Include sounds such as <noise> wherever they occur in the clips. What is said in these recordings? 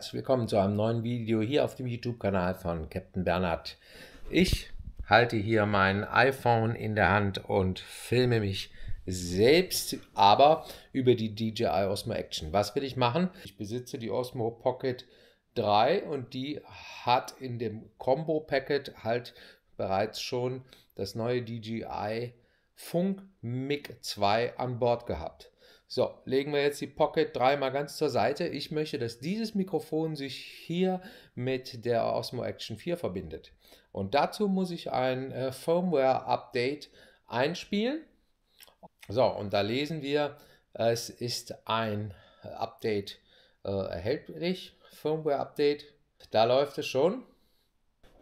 herzlich willkommen zu einem neuen Video hier auf dem YouTube-Kanal von Captain Bernhard. Ich halte hier mein iPhone in der Hand und filme mich selbst, aber über die DJI Osmo Action. Was will ich machen? Ich besitze die Osmo Pocket 3 und die hat in dem Combo Packet halt bereits schon das neue DJI Funk Mic 2 an Bord gehabt. So, legen wir jetzt die Pocket 3 mal ganz zur Seite. Ich möchte, dass dieses Mikrofon sich hier mit der Osmo Action 4 verbindet. Und dazu muss ich ein äh, Firmware-Update einspielen. So, und da lesen wir, es ist ein Update äh, erhältlich, Firmware-Update. Da läuft es schon.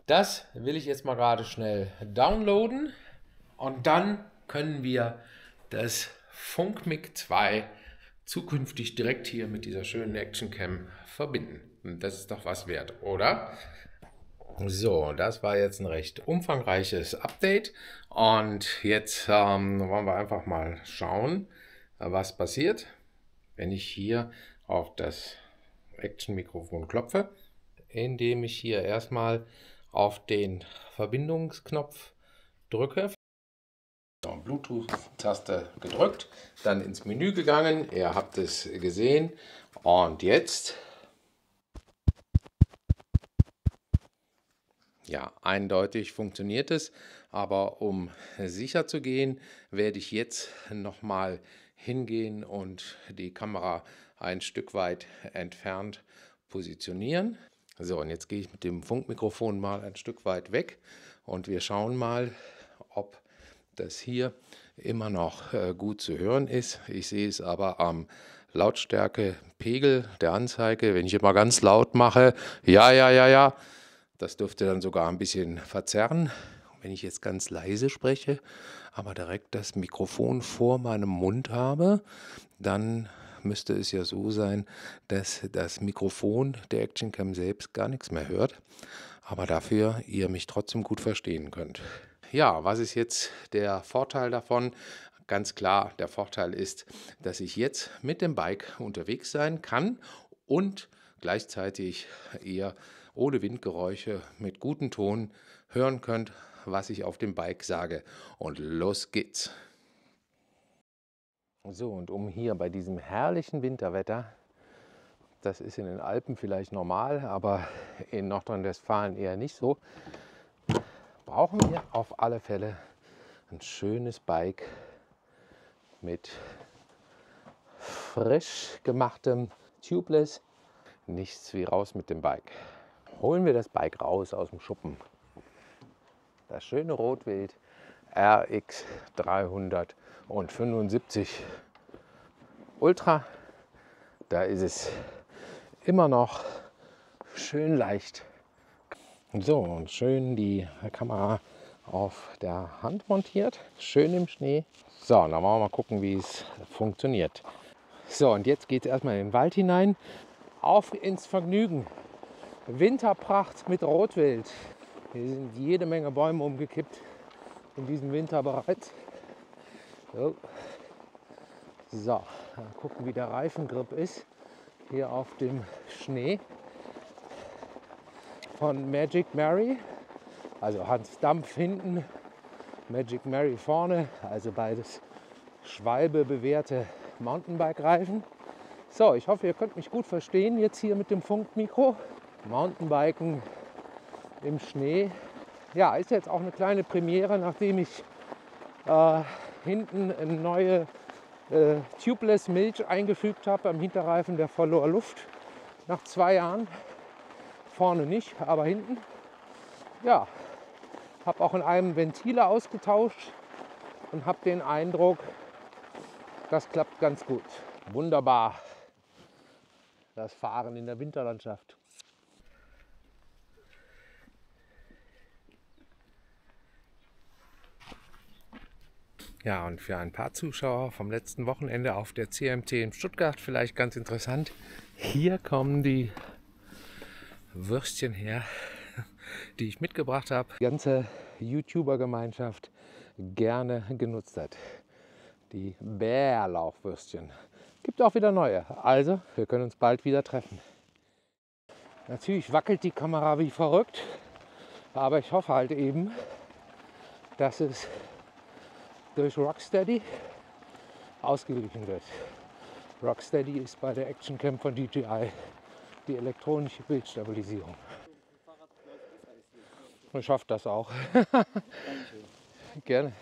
Das will ich jetzt mal gerade schnell downloaden und dann können wir das FunkMic 2 zukünftig direkt hier mit dieser schönen Action Cam verbinden. Und das ist doch was wert, oder? So, das war jetzt ein recht umfangreiches Update und jetzt ähm, wollen wir einfach mal schauen, was passiert, wenn ich hier auf das Action-Mikrofon klopfe, indem ich hier erstmal auf den Verbindungsknopf drücke. Bluetooth-Taste gedrückt, dann ins Menü gegangen. Ihr habt es gesehen. Und jetzt, ja, eindeutig funktioniert es. Aber um sicher zu gehen, werde ich jetzt nochmal hingehen und die Kamera ein Stück weit entfernt positionieren. So, und jetzt gehe ich mit dem Funkmikrofon mal ein Stück weit weg und wir schauen mal, ob das hier immer noch äh, gut zu hören ist. Ich sehe es aber am Lautstärkepegel der Anzeige. Wenn ich immer ganz laut mache, ja, ja, ja, ja, das dürfte dann sogar ein bisschen verzerren. Wenn ich jetzt ganz leise spreche, aber direkt das Mikrofon vor meinem Mund habe, dann müsste es ja so sein, dass das Mikrofon der Actioncam selbst gar nichts mehr hört, aber dafür ihr mich trotzdem gut verstehen könnt. Ja, was ist jetzt der Vorteil davon? Ganz klar, der Vorteil ist, dass ich jetzt mit dem Bike unterwegs sein kann und gleichzeitig ihr ohne Windgeräusche mit gutem Ton hören könnt, was ich auf dem Bike sage. Und los geht's! So, und um hier bei diesem herrlichen Winterwetter, das ist in den Alpen vielleicht normal, aber in Nordrhein-Westfalen eher nicht so, brauchen wir auf alle Fälle ein schönes Bike mit frisch gemachtem Tubeless. Nichts wie raus mit dem Bike. Holen wir das Bike raus aus dem Schuppen. Das schöne Rotwild RX 375 Ultra. Da ist es immer noch schön leicht so, und schön die Kamera auf der Hand montiert, schön im Schnee. So, dann wollen wir mal gucken, wie es funktioniert. So, und jetzt geht es erstmal in den Wald hinein. Auf ins Vergnügen. Winterpracht mit Rotwild. Hier sind jede Menge Bäume umgekippt in diesem Winter bereits. So, so dann gucken, wie der Reifengrip ist hier auf dem Schnee von Magic Mary, also Hans Dampf hinten, Magic Mary vorne, also beides Schwalbe bewährte Mountainbike-Reifen. So, ich hoffe, ihr könnt mich gut verstehen jetzt hier mit dem Funkmikro. Mountainbiken im Schnee. Ja, ist jetzt auch eine kleine Premiere, nachdem ich äh, hinten eine neue äh, Tubeless Milch eingefügt habe am Hinterreifen, der verlor Luft nach zwei Jahren. Vorne nicht, aber hinten. Ja, habe auch in einem Ventiler ausgetauscht und habe den Eindruck, das klappt ganz gut. Wunderbar. Das Fahren in der Winterlandschaft. Ja, und für ein paar Zuschauer vom letzten Wochenende auf der CMT in Stuttgart vielleicht ganz interessant. Hier kommen die Würstchen her, <laughs> die ich mitgebracht habe. Die ganze YouTuber-Gemeinschaft gerne genutzt hat. Die Bärlauchwürstchen. Gibt auch wieder neue. Also, wir können uns bald wieder treffen. Natürlich wackelt die Kamera wie verrückt, aber ich hoffe halt eben, dass es durch Rocksteady ausgeglichen wird. Rocksteady ist bei der Action Cam von DJI die elektronische Bildstabilisierung. Ich schaffe das auch. <laughs> Gerne.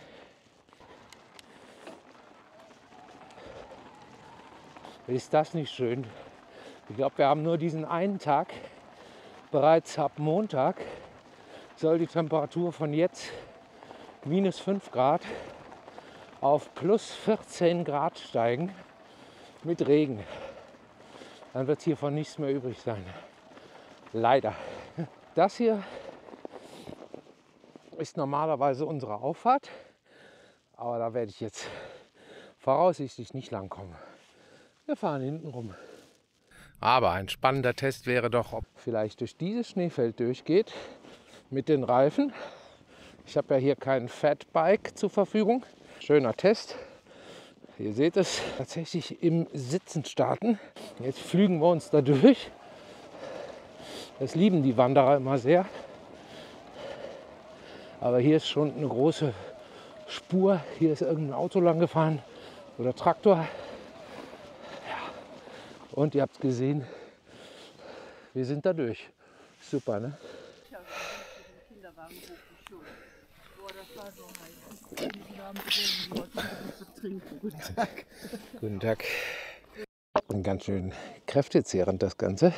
Ist das nicht schön? Ich glaube, wir haben nur diesen einen Tag. Bereits ab Montag soll die Temperatur von jetzt minus 5 Grad auf plus 14 Grad steigen mit Regen. Dann wird hiervon nichts mehr übrig sein. Leider. Das hier ist normalerweise unsere Auffahrt, aber da werde ich jetzt voraussichtlich nicht lang kommen. Wir fahren hinten rum. Aber ein spannender Test wäre doch, ob vielleicht durch dieses Schneefeld durchgeht mit den Reifen. Ich habe ja hier kein Fatbike zur Verfügung. Schöner Test. Ihr seht es tatsächlich im Sitzen starten. Jetzt flügen wir uns da durch. Das lieben die Wanderer immer sehr. Aber hier ist schon eine große Spur. Hier ist irgendein Auto lang gefahren oder Traktor. Ja. Und ihr habt es gesehen, wir sind da durch. Super, ne? Ja, das war so Tag. Guten Tag. Und ganz schön kräftezehrend das Ganze.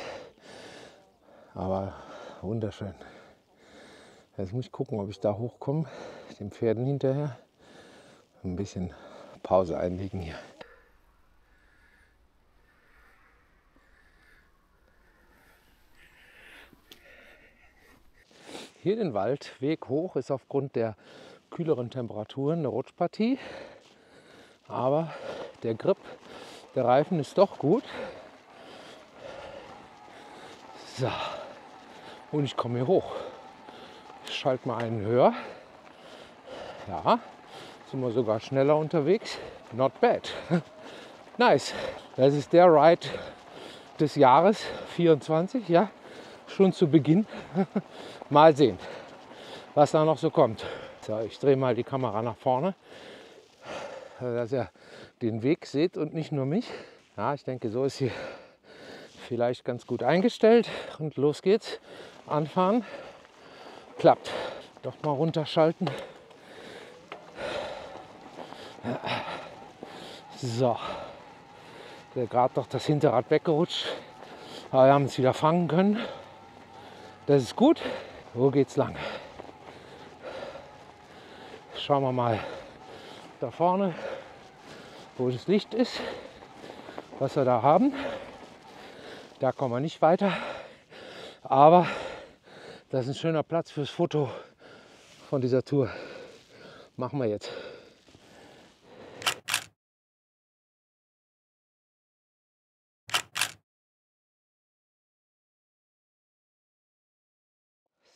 Aber wunderschön. Jetzt muss ich gucken, ob ich da hochkomme, den Pferden hinterher. Ein bisschen Pause einlegen hier. Hier den Waldweg hoch ist aufgrund der kühleren Temperaturen eine Rutschpartie. Aber der Grip der Reifen ist doch gut. So. Und ich komme hier hoch. Ich schalte mal einen höher. Ja, sind wir sogar schneller unterwegs. Not bad. <laughs> Nice. Das ist der Ride des Jahres 24, ja, schon zu Beginn. <laughs> mal sehen, was da noch so kommt. So, ich drehe mal die Kamera nach vorne, dass ihr den Weg seht und nicht nur mich. Ja, ich denke, so ist sie vielleicht ganz gut eingestellt. Und los geht's. Anfahren. Klappt. Doch mal runterschalten. So. Gerade doch das Hinterrad weggerutscht. Aber wir haben es wieder fangen können. Das ist gut. Wo geht's lang? Schauen wir mal da vorne, wo das Licht ist, was wir da haben. Da kommen wir nicht weiter. Aber das ist ein schöner Platz fürs Foto von dieser Tour. Machen wir jetzt.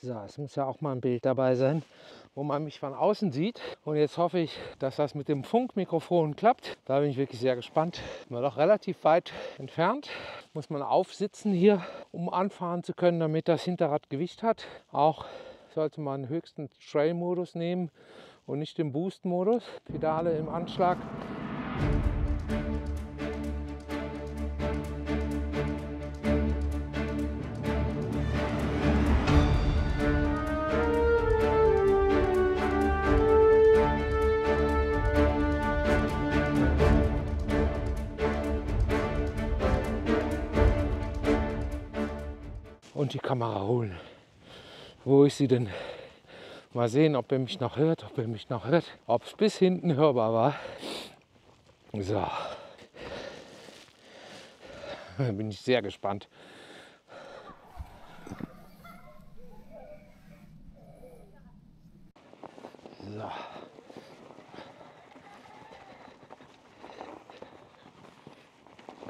So, es muss ja auch mal ein Bild dabei sein, wo man mich von außen sieht. Und jetzt hoffe ich, dass das mit dem Funkmikrofon klappt. Da bin ich wirklich sehr gespannt. Mal doch relativ weit entfernt. Muss man aufsitzen hier, um anfahren zu können, damit das Hinterrad Gewicht hat. Auch sollte man höchsten Trail-Modus nehmen und nicht den Boost-Modus. Pedale im Anschlag. Und die Kamera holen. Wo ist sie denn? Mal sehen, ob er mich noch hört, ob er mich noch hört, ob es bis hinten hörbar war. So. Bin ich sehr gespannt. So.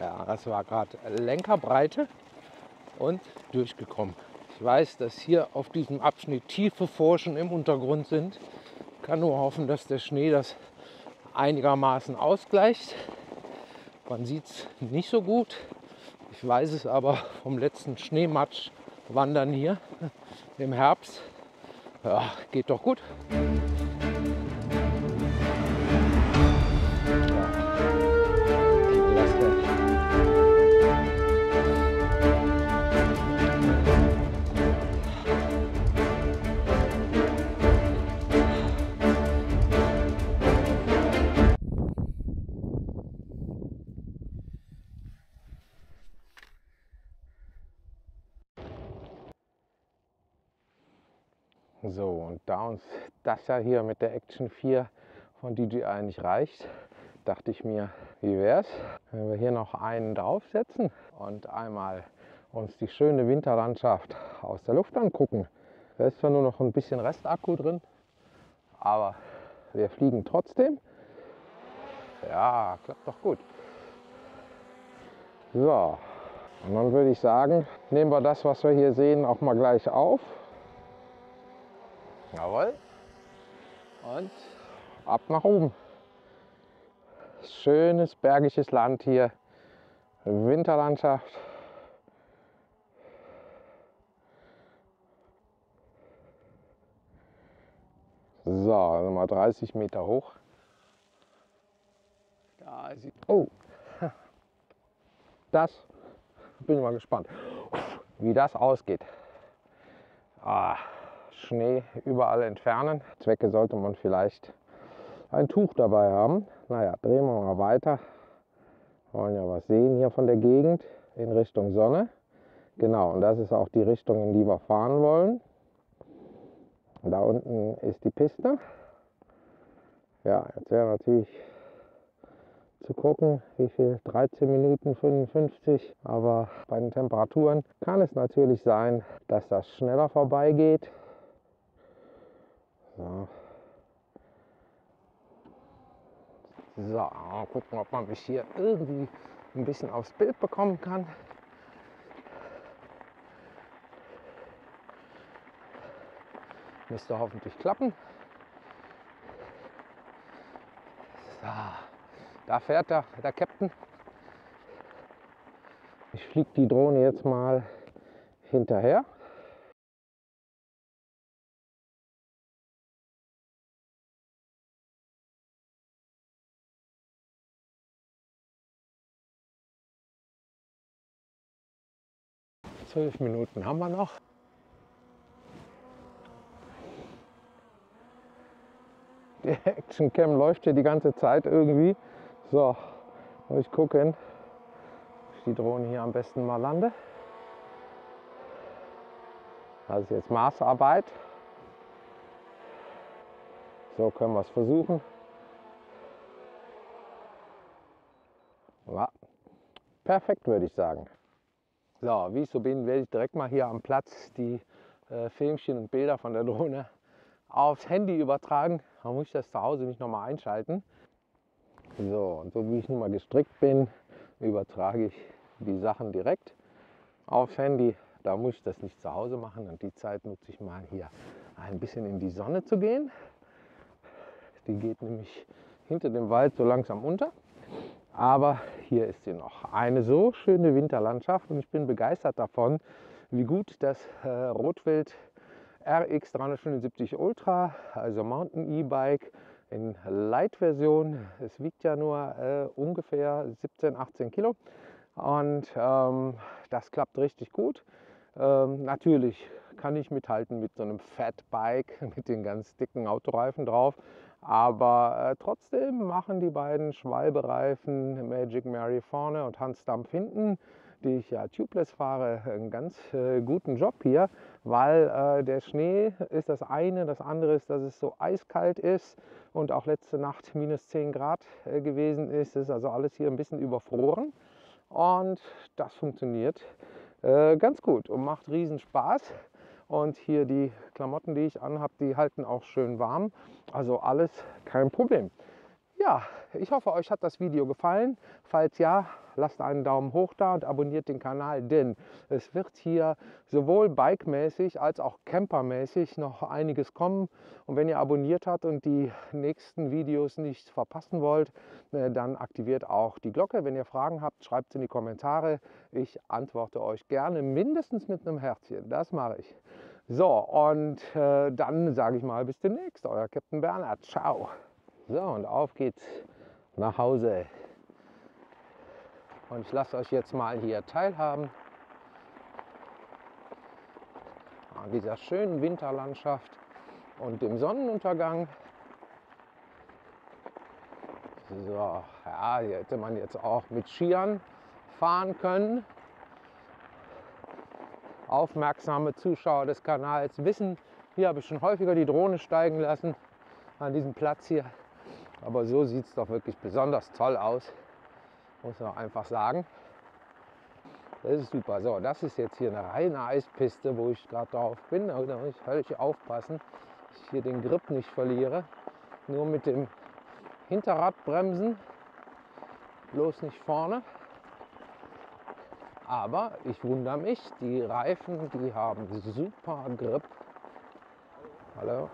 Ja, das war gerade Lenkerbreite und durchgekommen. Ich weiß, dass hier auf diesem Abschnitt tiefe Forschen im Untergrund sind. Ich kann nur hoffen, dass der Schnee das einigermaßen ausgleicht. Man sieht es nicht so gut. Ich weiß es aber vom letzten Schneematsch wandern hier im Herbst. Ja, geht doch gut. So, und da uns das ja hier mit der Action 4 von DJI nicht reicht, dachte ich mir, wie wäre es, wenn wir hier noch einen draufsetzen und einmal uns die schöne Winterlandschaft aus der Luft angucken. Da ist zwar nur noch ein bisschen Restakku drin, aber wir fliegen trotzdem. Ja, klappt doch gut. So, und dann würde ich sagen, nehmen wir das, was wir hier sehen, auch mal gleich auf. Jawohl. Und ab nach oben. Schönes bergisches Land hier. Winterlandschaft. So, also mal 30 Meter hoch. Da sieht. Oh! Das bin ich mal gespannt, wie das ausgeht. Ah. Schnee überall entfernen. Zwecke sollte man vielleicht ein Tuch dabei haben. Naja, drehen wir mal weiter. Wir wollen ja was sehen hier von der Gegend in Richtung Sonne. Genau, und das ist auch die Richtung, in die wir fahren wollen. Da unten ist die Piste. Ja, jetzt wäre natürlich zu gucken, wie viel, 13 Minuten 55. Aber bei den Temperaturen kann es natürlich sein, dass das schneller vorbeigeht. So. So, gucken, ob man mich hier irgendwie ein bisschen aufs Bild bekommen kann. Müsste hoffentlich klappen. So, da fährt der, der Captain. Ich fliege die Drohne jetzt mal hinterher. Zwölf Minuten haben wir noch. Die Action Cam läuft hier die ganze Zeit irgendwie. So, muss ich gucken, ob ich die Drohne hier am besten mal lande. Das ist jetzt Maßarbeit. So können wir es versuchen. Ja, perfekt würde ich sagen. So, wie ich so bin, werde ich direkt mal hier am Platz die äh, Filmchen und Bilder von der Drohne aufs Handy übertragen. Da muss ich das zu Hause nicht nochmal einschalten. So, und so wie ich nun mal gestrickt bin, übertrage ich die Sachen direkt aufs Handy. Da muss ich das nicht zu Hause machen und die Zeit nutze ich mal hier ein bisschen in die Sonne zu gehen. Die geht nämlich hinter dem Wald so langsam unter. Aber hier ist sie noch. Eine so schöne Winterlandschaft und ich bin begeistert davon, wie gut das äh, Rotwild RX 375 Ultra, also Mountain E-Bike in Light-Version. Es wiegt ja nur äh, ungefähr 17, 18 Kilo und ähm, das klappt richtig gut. Ähm, natürlich kann ich mithalten mit so einem Fat Bike <laughs> mit den ganz dicken Autoreifen drauf. Aber äh, trotzdem machen die beiden Schwalbereifen Magic Mary vorne und Hans Dampf hinten, die ich ja tubeless fahre, einen ganz äh, guten Job hier, weil äh, der Schnee ist das eine, das andere ist, dass es so eiskalt ist und auch letzte Nacht minus 10 Grad äh, gewesen ist. Es ist also alles hier ein bisschen überfroren und das funktioniert äh, ganz gut und macht riesen Spaß. Und hier die Klamotten, die ich anhabe, die halten auch schön warm. Also alles kein Problem. Ja, ich hoffe, euch hat das Video gefallen. Falls ja, lasst einen Daumen hoch da und abonniert den Kanal, denn es wird hier sowohl bikemäßig als auch campermäßig noch einiges kommen. Und wenn ihr abonniert habt und die nächsten Videos nicht verpassen wollt, äh, dann aktiviert auch die Glocke. Wenn ihr Fragen habt, schreibt es in die Kommentare. Ich antworte euch gerne mindestens mit einem Herzchen. Das mache ich. So, und äh, dann sage ich mal bis demnächst. Euer Captain Bernhard. Ciao. So, und auf geht's nach Hause. Und ich lasse euch jetzt mal hier teilhaben an dieser schönen Winterlandschaft und dem Sonnenuntergang. So, ja, hier hätte man jetzt auch mit Skiern fahren können. Aufmerksame Zuschauer des Kanals wissen, hier habe ich schon häufiger die Drohne steigen lassen an diesem Platz hier. Aber so sieht es doch wirklich besonders toll aus, muss man einfach sagen. Das ist super. So, das ist jetzt hier eine reine Eispiste, wo ich gerade drauf bin. Da muss ich völlig aufpassen, dass ich hier den Grip nicht verliere. Nur mit dem Hinterrad bremsen, bloß nicht vorne. Aber ich wundere mich, die Reifen, die haben super Grip. Hallo.